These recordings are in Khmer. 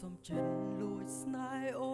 សុំចិនលួចស្នេហ៍អូ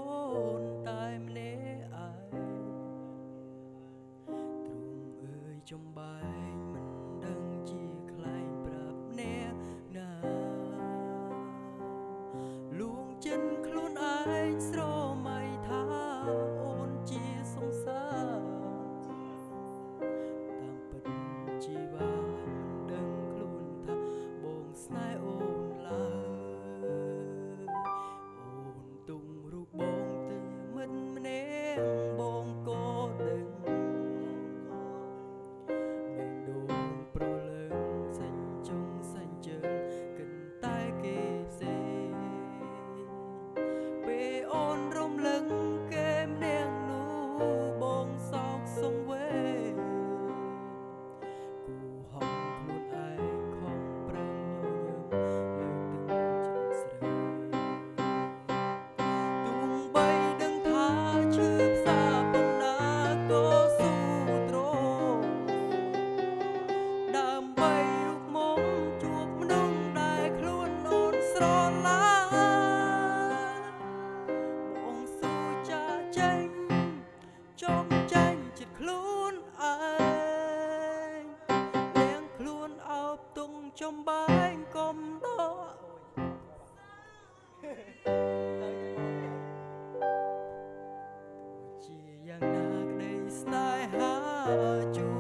you